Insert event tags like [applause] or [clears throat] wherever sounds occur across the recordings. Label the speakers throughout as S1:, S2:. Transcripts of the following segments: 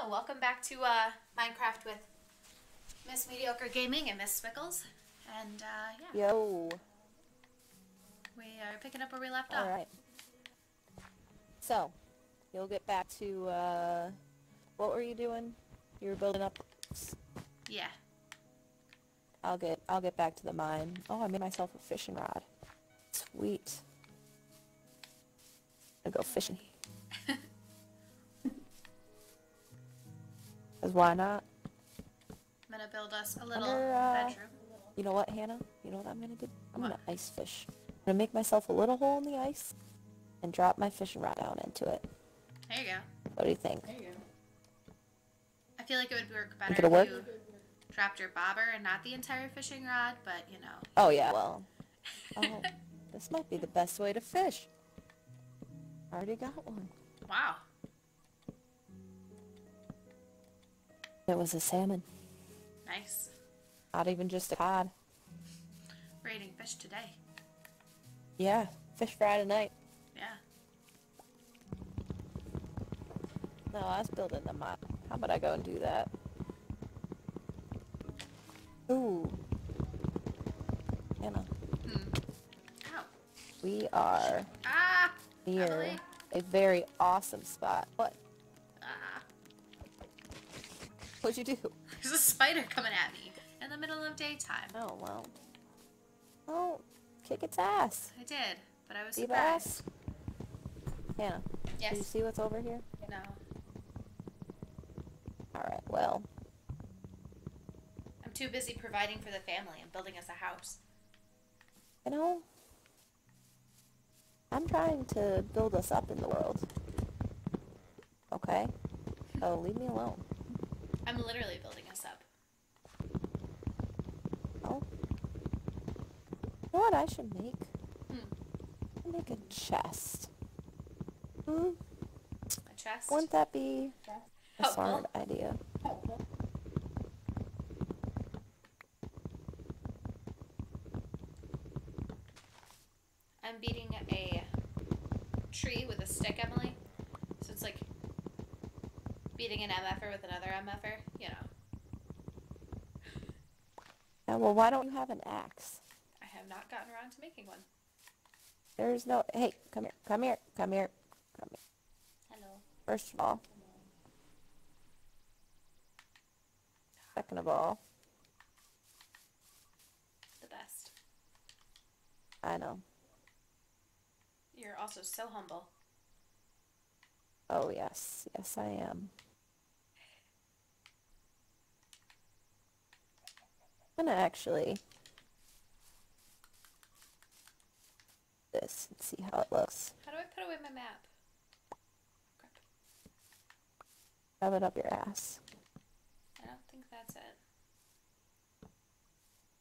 S1: Hello, welcome back to uh, Minecraft with Miss Mediocre Gaming and Miss Swickles. And uh, yeah,
S2: Yo.
S1: we are picking up where we left off.
S2: All right. So, you'll get back to uh, what were you doing? You were building up.
S1: Yeah.
S2: I'll get I'll get back to the mine. Oh, I made myself a fishing rod. Sweet. I go fishing. [laughs] Cause why not?
S1: I'm gonna build us a little
S2: Wonder, uh,
S1: bedroom.
S2: You know what, Hannah? You know what I'm gonna do? I'm
S1: What?
S2: gonna ice fish. I'm gonna make myself a little hole in the ice and drop my fishing rod down into it.
S1: There you go.
S2: What do you think?
S1: There you go. I feel like it would work
S2: Think
S1: better
S2: it'll
S1: if
S2: work?
S1: you trapped your bobber and not the entire fishing rod, but you know.
S2: Oh yeah, [laughs] well. Oh, this might be the best way to fish. I already got one.
S1: Wow.
S2: It was a salmon,
S1: Nice.
S2: not even just a cod.
S1: We're eating fish today.
S2: Yeah, fish Friday night.
S1: Yeah.
S2: No, I was building the up. How about I go and do that? Ooh. Hannah,
S1: Hmm. Ow.
S2: we are
S1: Ah!
S2: near
S1: Emily?
S2: a very awesome spot. What? What'd you do?
S1: There's a spider coming at me in the middle of daytime.
S2: Oh, well. Oh, kick its ass.
S1: I did, but I was
S2: Deep
S1: surprised.
S2: ass. Hannah, do you
S1: Yes.
S2: see what's over here?
S1: No.
S2: Alright, well,
S1: I'm too busy providing for the family and building us a house.
S2: you know, I'm trying to build us up in the world. Okay? Oh, leave me alone.
S1: I'm literally building us up.
S2: Oh. You know what I should make?
S1: Hmm.
S2: Make a chest. Hmm?
S1: A chest.
S2: Wouldn't that be a
S1: Helpful.
S2: smart idea?
S1: I'm beating a tree with a stick, Emily. So it's like beating an MFer with another MFer, you know.
S2: Yeah, well, why don't you have an axe?
S1: I have not gotten around to making one.
S2: There's no... Hey, come here, come here, come here, come here.
S1: Hello.
S2: First of all. Second of all,
S1: The best.
S2: I know.
S1: You're also so humble.
S2: Oh, yes. Yes, I am. Gonna actually this and see how it looks.
S1: How do I put away my map? Crap.
S2: Shove it up your ass.
S1: I don't think that's it.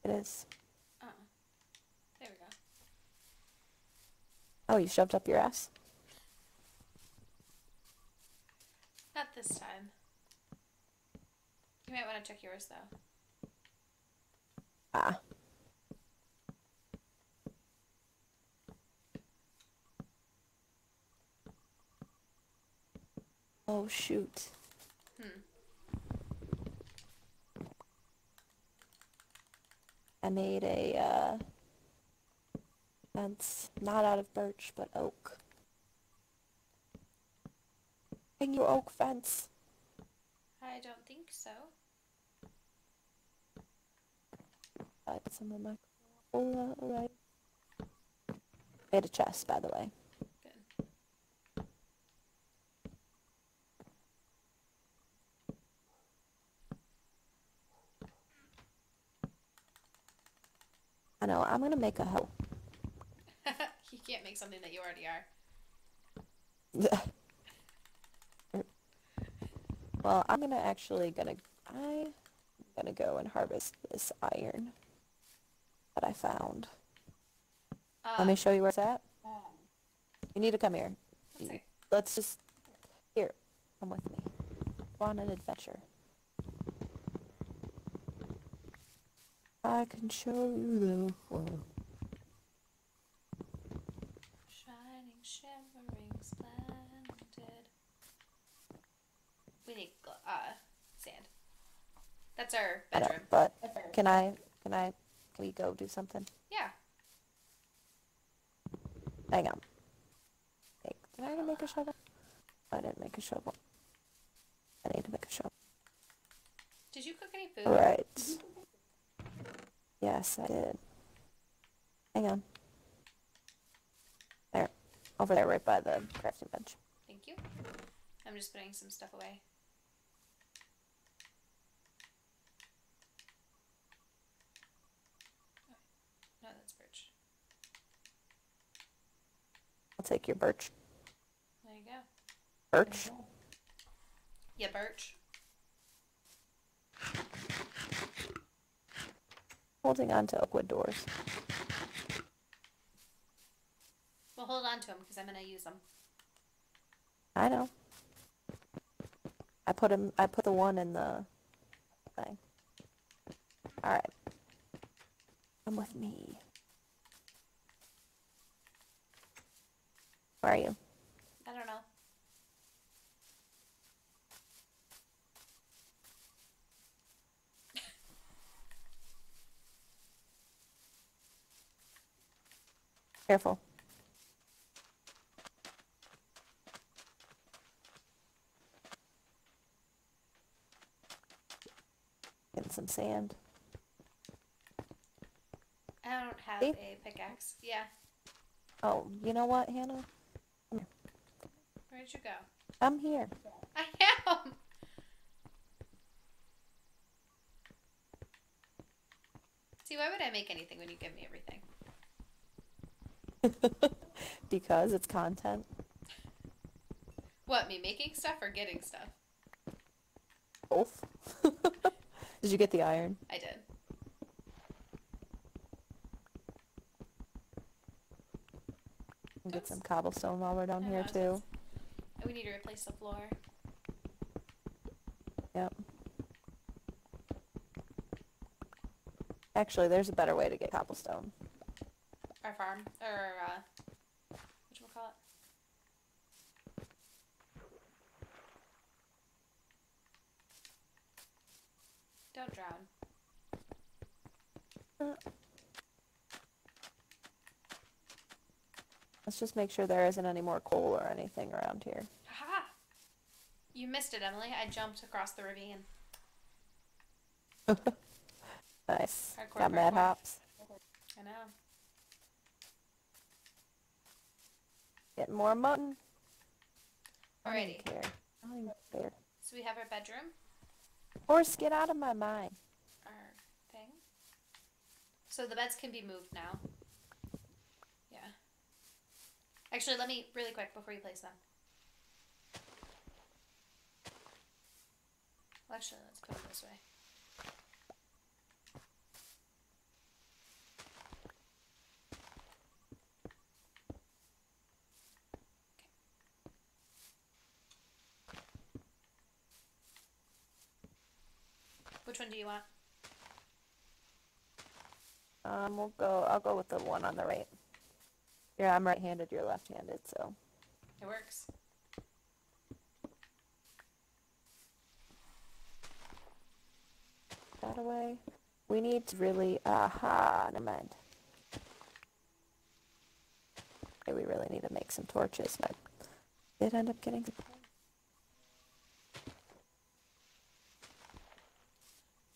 S2: It is.
S1: Oh. There we go.
S2: Oh, you shoved up your ass?
S1: Not this time. You might want to check yours though.
S2: Oh, shoot.
S1: Hmm.
S2: I made a, uh, fence, not out of birch, but oak. Hang your oak fence.
S1: I don't think so.
S2: Got some of my cola away. Made a chest, by the way.
S1: Good.
S2: I know, I'm gonna make a hoe. [laughs]
S1: you can't make something that you already are. [laughs]
S2: well, I'm gonna actually gonna I'm gonna go and harvest this iron that I found.
S1: Uh,
S2: Let me show you where it's at. You need to come here.
S1: Let's.
S2: Let's just here. Come with me. Go on an adventure. I can show you the world.
S1: Shining, shimmering, splendid. We need uh, sand. That's our bedroom.
S2: but can I, can I, we go do something?
S1: Yeah.
S2: Hang on. Did I make a shovel? I didn't make a shovel. I need to make a shovel.
S1: Did you cook any food?
S2: Right. Yes, I did. Hang on. There. Over there, right by the crafting bench.
S1: Thank you. I'm just putting some stuff away. No, that's birch.
S2: I'll take your birch.
S1: There you go.
S2: Birch?
S1: Yeah, birch.
S2: Holding on to oakwood doors.
S1: Well, hold on to them because I'm gonna use them.
S2: I know. I put him. I put the one in the thing. All right. Come with me. Where are you?
S1: I don't know.
S2: Careful. Getting some sand.
S1: I don't have
S2: See?
S1: a pickaxe. Yeah.
S2: Oh, you know what, Hannah?
S1: Where'd you go?
S2: I'm here.
S1: I am. See, why would I make anything when you give me everything? [laughs]
S2: because it's content.
S1: What, me making stuff or getting stuff?
S2: Both. [laughs] Did you get the iron?
S1: I did.
S2: Get some cobblestone while we're down
S1: I
S2: here too.
S1: We need to replace the floor.
S2: Yep. Actually, there's a better way to get cobblestone.
S1: Our farm. Or, uh, whatchamacallit? Don't drown.
S2: Let's just make sure there isn't any more coal or anything around here.
S1: Aha! You missed it, Emily. I jumped across the ravine. [laughs]
S2: Nice.
S1: Hardcore
S2: Got mad hops.
S1: I know.
S2: Getting more mutton. I don't
S1: Alrighty.
S2: care. I don't care.
S1: So we have our bedroom,
S2: Horse, get out of my mind.
S1: our thing. So the beds can be moved now. Actually, let me really quick before you place them. Well, actually, let's put it this way. Which one do you want?
S2: Um, we'll go. I'll go with the one on the right. Yeah, I'm right-handed. You're left-handed, so
S1: It works.
S2: that away. We need to really. Aha, never mind. Okay, we really need to make some torches. I did end up getting.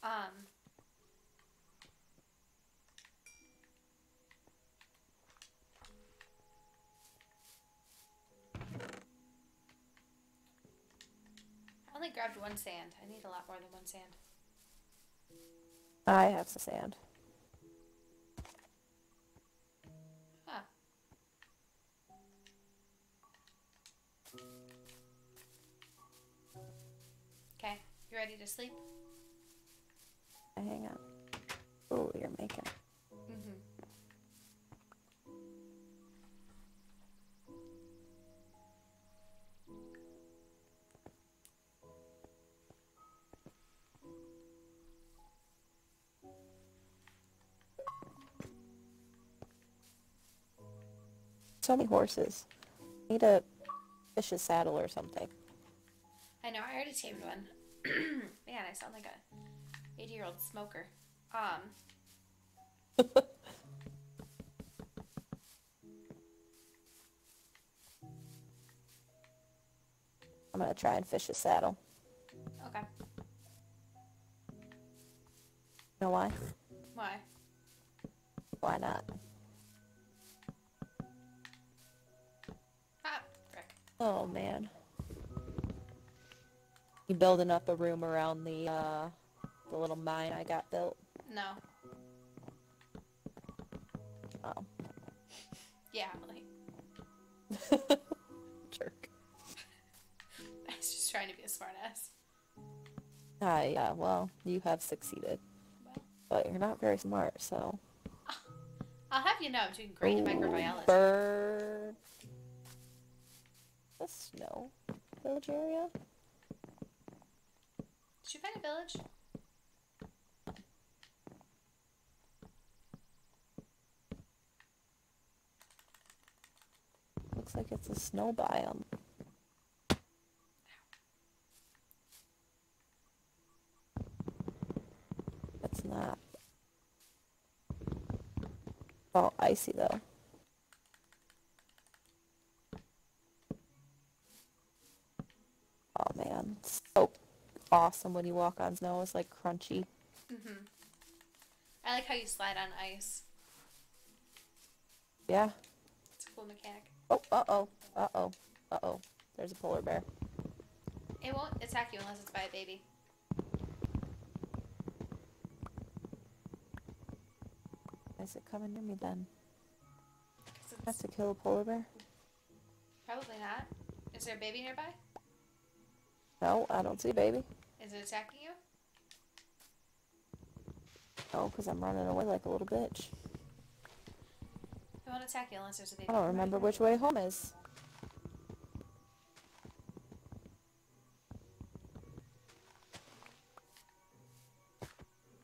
S1: Um. I only grabbed one sand. I need a lot more than one sand.
S2: I have some sand.
S1: Huh. Okay, you ready to sleep?
S2: So many horses. Need a fish's saddle or something.
S1: I know, I already tamed one. [clears throat] Man, I sound like a 80 year old smoker. Um, [laughs]
S2: I'm gonna try and fish a saddle.
S1: okay.
S2: You know why?
S1: Why?
S2: Why not? Oh man. You building up a room around the uh the little mine I got built?
S1: No.
S2: Oh. [laughs]
S1: Yeah, Emily. [laughs]
S2: Jerk. [laughs]
S1: I was just trying to be a smartass.
S2: Ah, yeah, well, you have succeeded.
S1: Well,
S2: But you're not very smart, so.
S1: I'll have you know I'm doing great in microbiology.
S2: Bird. The snow village area?
S1: Did you find a village?
S2: Looks like it's a snow biome. It's not. Oh, icy though. Oh man, so awesome when you walk on snow. It's like crunchy.
S1: Mm-hmm. I like how you slide on ice.
S2: Yeah.
S1: It's a cool mechanic.
S2: Oh, uh oh, uh oh, uh oh. There's a polar bear.
S1: It won't attack you unless it's by a baby.
S2: Why is it coming near me then?
S1: 'Cause
S2: I have
S1: it's
S2: to kill a polar bear?
S1: probably not. Is there a baby nearby?
S2: No, I don't see baby.
S1: Is it attacking you?
S2: No, because I'm running away like a little bitch.
S1: It won't attack you unless there's a baby.
S2: I don't remember which way home is.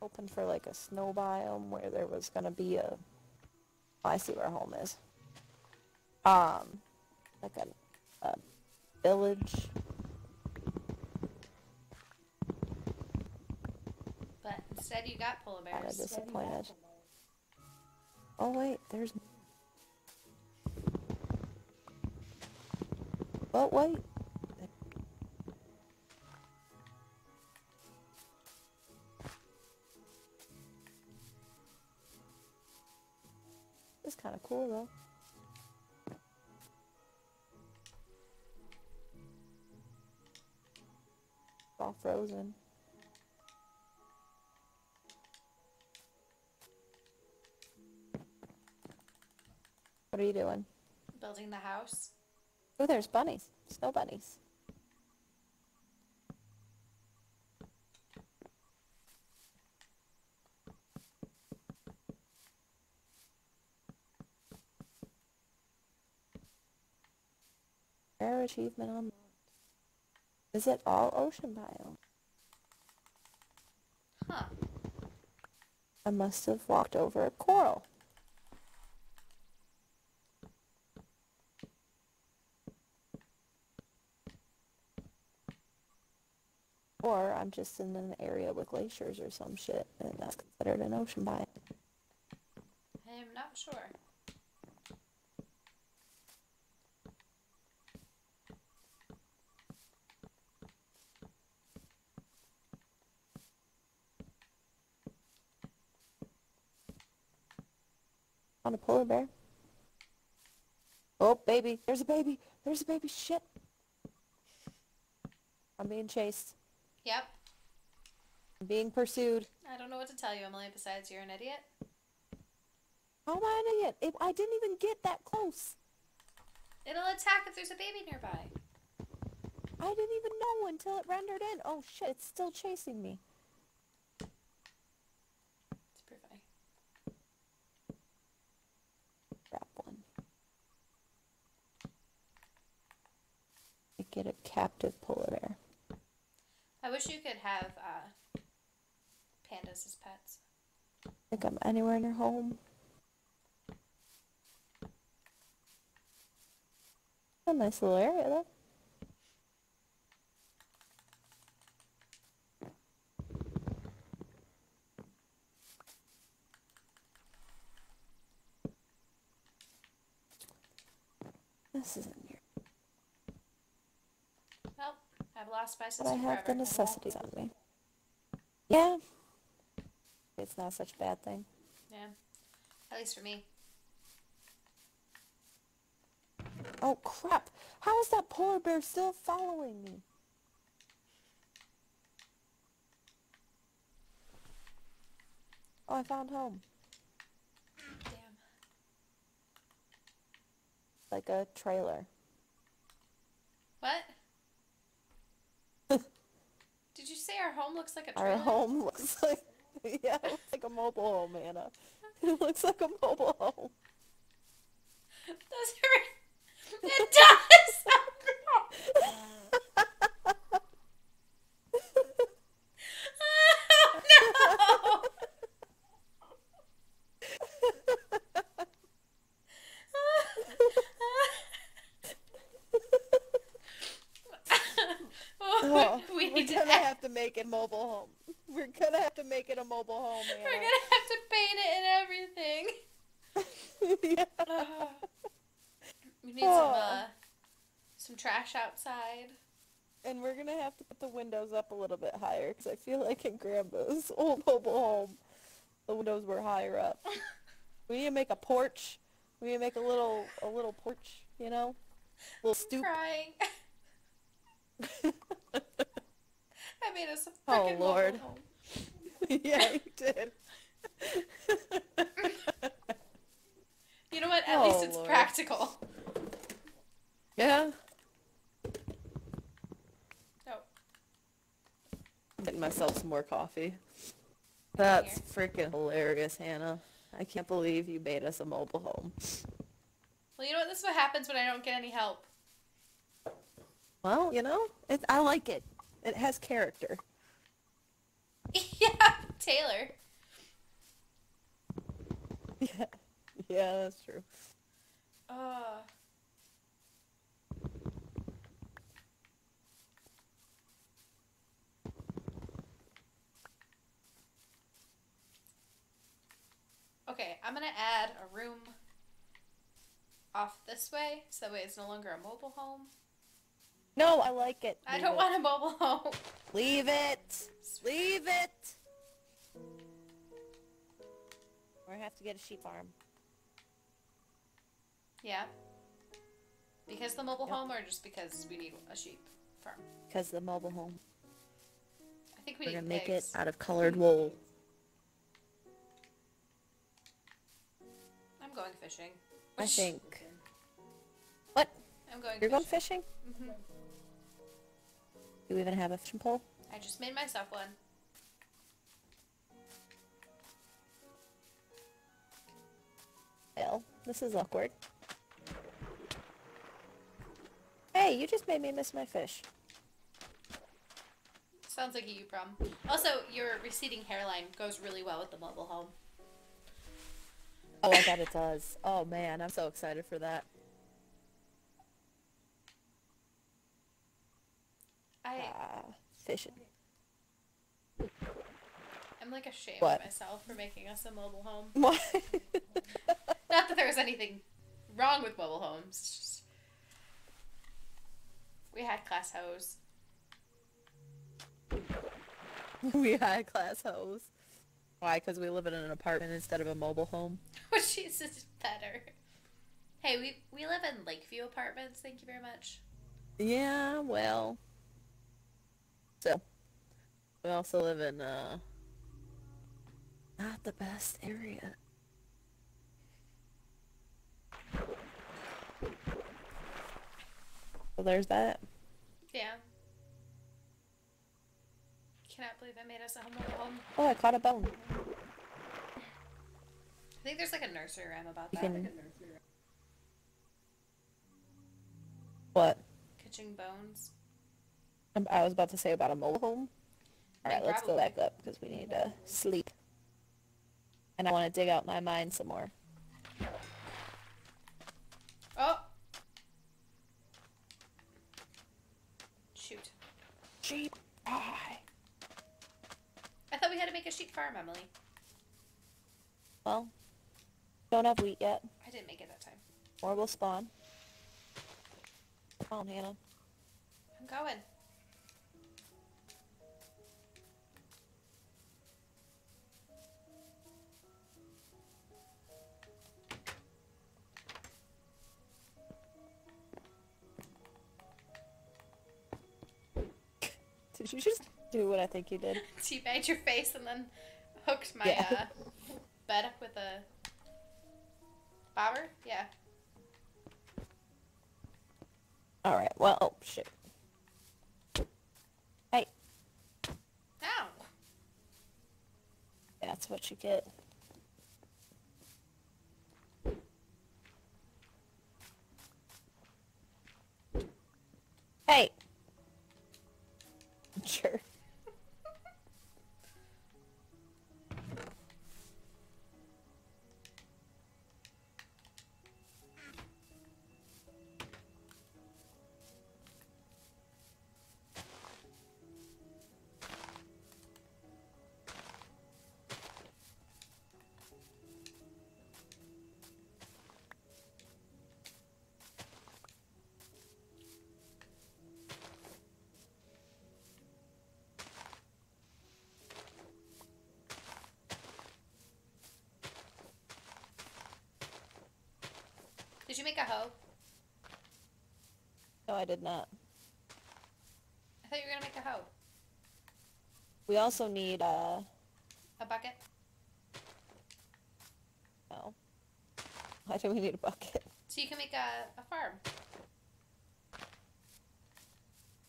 S2: Hoping for like a snow biome where there was gonna be a. Oh, I see where home is. Um, like a, a village.
S1: But instead, you got polar
S2: Kind of
S1: bears.
S2: disappointed. Oh wait, there's. Oh wait. This is kind of cool though. All frozen. What are you doing?
S1: Building the house.
S2: Oh, there's bunnies. Snow bunnies. Rare achievement unlocked. Is it all ocean biome?
S1: Huh.
S2: I must have walked over a coral. Or I'm just in an area with glaciers or some shit, and that's considered an ocean biome.
S1: I'm not sure.
S2: On a polar bear. Oh, baby. There's a baby. There's a baby. Shit. I'm being chased.
S1: Yep.
S2: I'm being pursued.
S1: I don't know what to tell you, Emily, besides you're an idiot.
S2: How am I an idiot? It, I didn't even get that close.
S1: It'll attack if there's a baby nearby.
S2: I didn't even know until it rendered in. Oh shit, it's still chasing me.
S1: It's pretty funny.
S2: Grab one. I get a captive polar bear.
S1: I wish you could have uh, pandas as pets.
S2: Pick I'm anywhere in your home. A nice little area though. This isn't
S1: I've lost my
S2: But I have the necessities on me. Yeah. It's not such a bad thing.
S1: Yeah. At least for me.
S2: Oh crap! How is that polar bear still following me? Oh, I found home.
S1: Damn.
S2: Like a trailer.
S1: What? Did you say our home looks like a
S2: Our home looks [laughs] like yeah, it looks like a mobile home, Anna. [laughs] It looks like a mobile home.
S1: Does it? It does. [laughs] oh, no.
S2: Oh,
S1: we need to.
S2: Have to make it mobile home. [laughs] We're gonna have to make it a mobile home,
S1: We're gonna have to paint it and everything.
S2: yeah. [laughs]
S1: Uh, we need some
S2: Oh.
S1: uh, some trash outside.
S2: And we're gonna have to put the windows up a little bit higher because I feel like in Grandma's [laughs] old mobile home, the windows were higher up. we need to make a porch. We need to make a little a little porch, you know, little stoop.
S1: Crying. [laughs] I made us a
S2: Oh, Lord.
S1: mobile home. [laughs]
S2: yeah, you did. [laughs]
S1: You know what? At
S2: Oh,
S1: least it's
S2: Lord.
S1: practical.
S2: yeah.
S1: Oh,
S2: getting myself some more coffee. That's freaking hilarious, Hannah. I can't believe you made us a mobile home.
S1: well, you know what? This is what happens when I don't get any help.
S2: Well, you know, it, I like it. It has character. [laughs]
S1: yeah, Taylor.
S2: Yeah, [laughs] yeah, that's true.
S1: Uh, okay, I'm gonna add a room off this way, so that way it's no longer a mobile home.
S2: No, I like it.
S1: I don't
S2: it.
S1: want a mobile home.
S2: Leave it. Leave it. We're gonna have to get a sheep farm.
S1: Yeah. Because the mobile
S2: Yep.
S1: home, or just because we need a sheep farm?
S2: Because the mobile home.
S1: I think we
S2: We're
S1: need
S2: gonna make it out of colored wool.
S1: I'm going fishing.
S2: I [laughs] think. What?
S1: I'm going.
S2: You're going
S1: fishing.
S2: fishing?
S1: hmm
S2: Do we even have a fishing pole?
S1: I just made myself one.
S2: Well, this is awkward. Hey, you just made me miss my fish.
S1: Sounds like a you problem. Also, your receding hairline goes really well with the mobile home.
S2: Oh, I bet it does. Oh man, I'm so excited for that.
S1: I
S2: Ah, fishing.
S1: I'm like ashamed
S2: What?
S1: of myself for making us a mobile home. [laughs]
S2: What? [laughs]
S1: Not that there was anything wrong with mobile homes. Just we had class hose. [laughs]
S2: we had class hoes. Why? Because we live in an apartment instead of a mobile home.
S1: Which is is better. Hey, we we live in Lakeview Apartments. Thank you very much.
S2: Yeah, well. So, we also live in, uh, not the best area. So there's that.
S1: Yeah. Cannot believe I made us a mobile home.
S2: Oh, I caught a bone.
S1: I think there's like a nursery rhyme about
S2: You
S1: that.
S2: can- What?
S1: Catching bones.
S2: I was about to say about a mobile home. All right, let's go back up because we need to sleep. And I want to dig out my mind some more.
S1: Oh. Shoot.
S2: Sheep pie.
S1: I thought we had to make a sheep farm, Emily.
S2: Well, don't have wheat yet.
S1: I didn't make it that time.
S2: More will spawn. Come on, Hannah.
S1: I'm going.
S2: You just do what I think you did? [laughs]
S1: Teabagged your face and then hooked my
S2: Yeah.
S1: uh, bed up with a bobber? Yeah.
S2: Alright, well, oh, shit. Hey,
S1: Ow!
S2: that's what you get.
S1: Make a hoe?
S2: No, I did not.
S1: I thought you were gonna make a hoe.
S2: We also need, uh,
S1: A bucket?
S2: no. [laughs] Why do we need a bucket?
S1: So you can make a, a farm.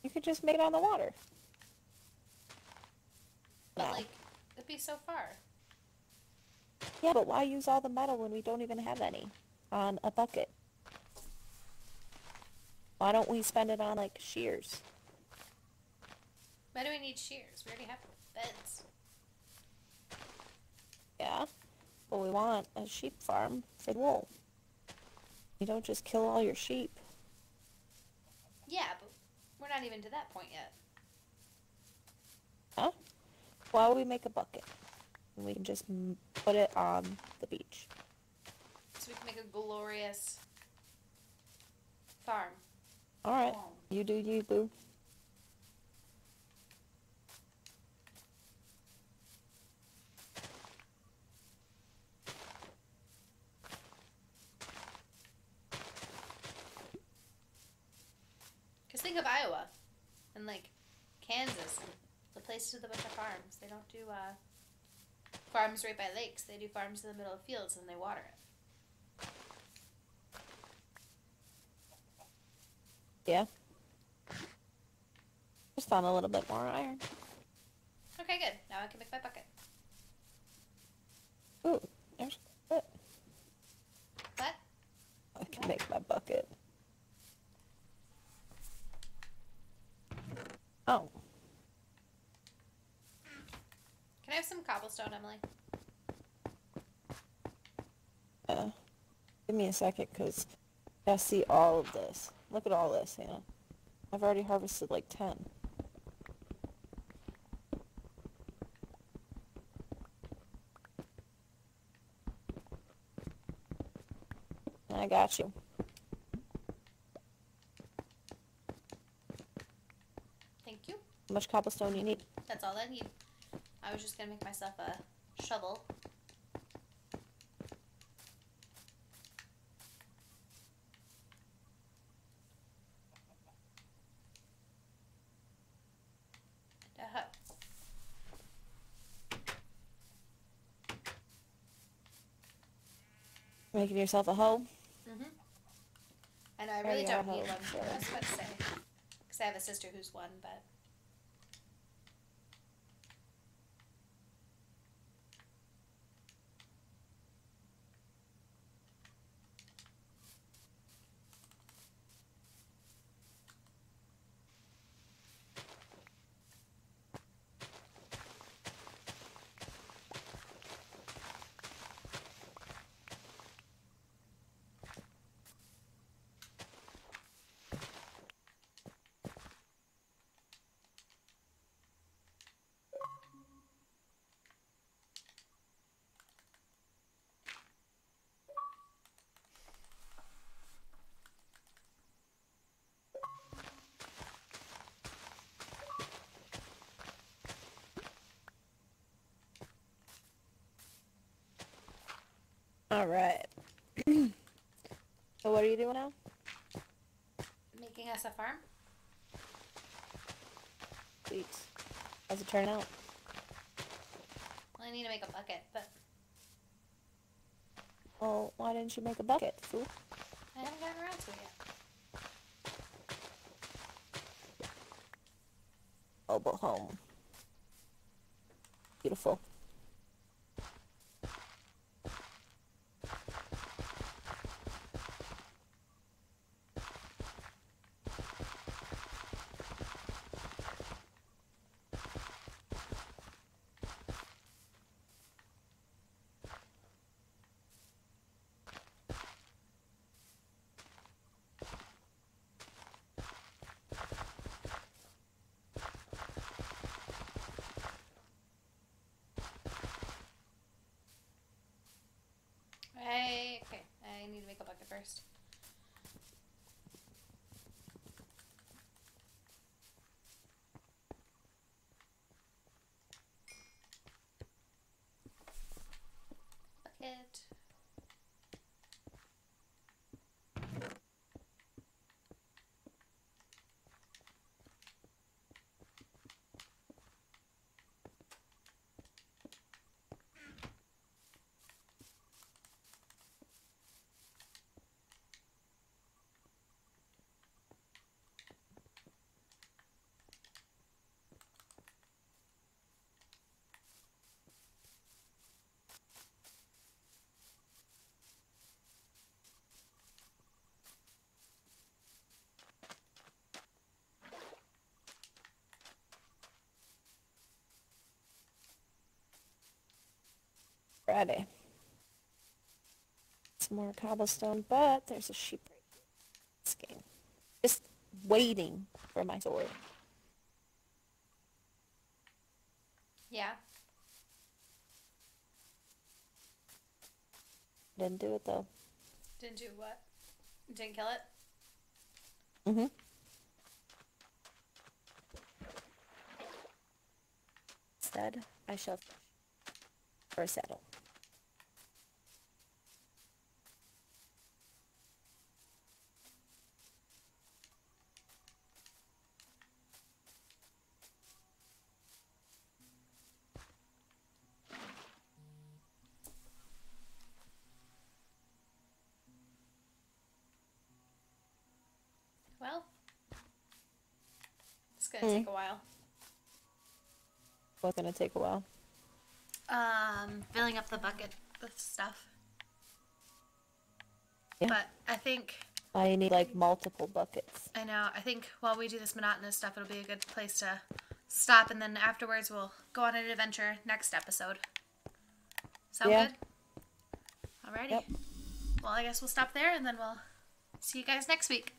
S2: You could just make it on the water.
S1: But
S2: No.
S1: like, it'd be so far.
S2: Yeah, but why use all the metal when we don't even have any on a bucket? Why don't we spend it on like shears?
S1: Why do we need shears? We already have beds.
S2: Yeah, but we want a sheep farm for wool. You don't just kill all your sheep.
S1: Yeah, but we're not even to that point yet.
S2: Huh? Why would we make a bucket? And we can just put it on the beach.
S1: So we can make a glorious farm.
S2: Alright, you do you, boo.
S1: Because think of Iowa and like Kansas the places with a bunch of farms. They don't do uh, farms right by lakes. They do farms in the middle of fields and they water it.
S2: Yeah. Just found a little bit more iron.
S1: Okay, good. Now I can make my bucket.
S2: Ooh, there's it.
S1: What?
S2: I can make my bucket. Oh,
S1: Can I have some cobblestone, Emily?
S2: uh, give me a second, cause I see all of this. Look at all this, Hannah. I've already harvested like ten. I got you.
S1: Thank you.
S2: How much cobblestone you need?
S1: That's all I need. I was just gonna make myself a shovel. And a hoe.
S2: Making yourself a hoe?
S1: Mm-hmm. And I really don't need one. Was about to say. Because I have a sister who's one, but.
S2: All right. [clears throat] so what are you doing now?
S1: Making us a farm?
S2: Sweet. How's it turn out?
S1: Well, I need to make a bucket, but
S2: Well, why didn't you make a bucket, fool?
S1: I haven't gotten around to it yet.
S2: Mobile home. Beautiful.
S1: I okay. I need to make a bucket first. Bucket.
S2: Friday. Some more cobblestone, but there's a sheep right here. This game. Just waiting for my sword.
S1: Yeah.
S2: Didn't do it though.
S1: Didn't do what? Didn't kill it?
S2: Mm-hmm. Instead, I shall for a saddle.
S1: Well. It's gonna
S2: Hmm.
S1: take a while.
S2: What's gonna take a while?
S1: Um, filling up the bucket with stuff.
S2: Yeah.
S1: But I think
S2: I need like multiple buckets.
S1: I know. I think while we do this monotonous stuff, it'll be a good place to stop, and then afterwards we'll go on an adventure next episode. Sound
S2: Yeah.
S1: good? Alrighty.
S2: Yep.
S1: Well, I guess we'll stop there, and then we'll see you guys next week.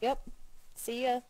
S2: Yep. See ya.